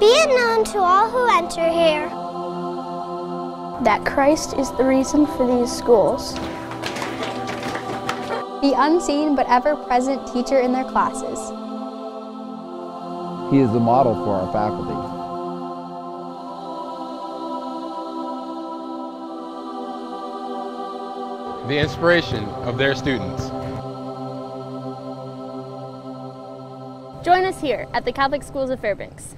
Be it known to all who enter here that Christ is the reason for these schools. The unseen but ever present teacher in their classes. He is the model for our faculty. The inspiration of their students. Join us here at the Catholic Schools of Fairbanks.